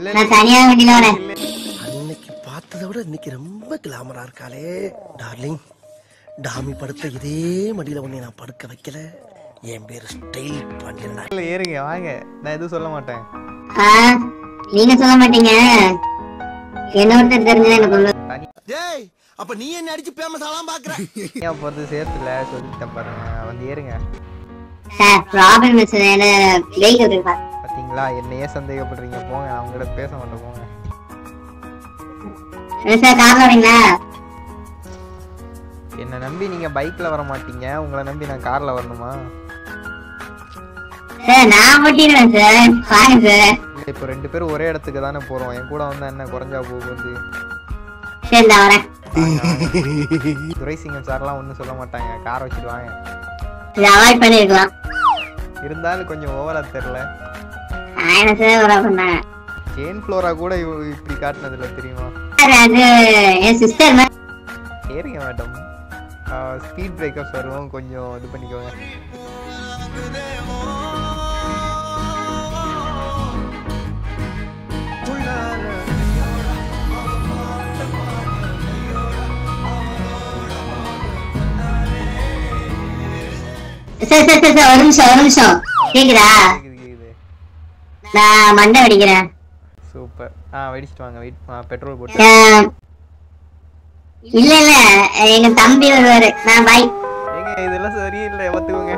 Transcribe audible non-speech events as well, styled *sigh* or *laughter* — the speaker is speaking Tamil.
இல்ல. நான் தனியா வண்டியில வரேன் அன்னைக்கு பார்த்ததை விட இன்னைக்கு ரொம்ப கிளாமரா இருக்காளே டார்லிங் டாமி படுத்த இதே மடியில உன்னை நான் படுக்க வைக்கல. என் பேரு ஸ்டைல் பாண்டியன். இல்ல ஏறுங்க வாங்க. நான் எதுவும் சொல்ல மாட்டேன். ஆ, நீங்க சொல்ல மாட்டீங்க. என்ன ஒருத்தர் தெரிஞ்சா எனக்கு டேய் அப்ப நீ என்ன அடிச்சு ஃபேமஸ் ஆலாம் பாக்குற? *laughs* தனியா போறது சேர்த்துல சொல்லிட்டேன் பாருங்க. வந்து ஏறுங்க. சார் ப்ராப்ளம் என்ன வெஹிக்கிள் இருக்கா பாத்தீங்களா? என்னையே சந்தேகப்படுறீங்க. போங்க நான் உங்ககிட்ட பேச மாட்டேன் போங்க. என்னை நம்பி நீங்க பைக்ல வர மாட்டீங்க. உங்களை நம்பி நான் கார்ல வரணுமா? இப்போ ரெண்டு பேரும் ஒரே இடத்துக்கு தானே போறோம். என் கூட வந்தா என்ன குறைஞ்சா போகுது? துரைசிங்கம் சார்லாம் ஒன்றும் சொல்ல மாட்டாங்க. கார் வச்சுட்டு வாங்க. இதை அவாய்ட் பண்ணிருக்கலாம். இருந்தாலும் கொஞ்சம் ஓவரா தெரில செயின் ஃப்ளோரா கூட இப்படி காட்டினதில்ல தெரியுமா? அது என் சிஸ்டர் ஏறிங்க மேடம் ஸ்பீட் பிரேக்கர்ஸ் வரும் கொஞ்சம் இது பண்ணிக்கோங்க. சார் சார் சார் ஒரு நிமிஷம் ஒரு நிமிஷம். கேக்குது நான் மண்டை வெடிக்கிறேன். சூப்பர். ஆ வெடிச்சிட்டு வாங்க. வெயிட் பெட்ரோல் போட்டு. இல்ல இல்ல. எங்க தம்பி வருவாரு. நான் பாய் ஏங்க இதெல்லாம் சரியில்லை. பார்த்துக்கோங்க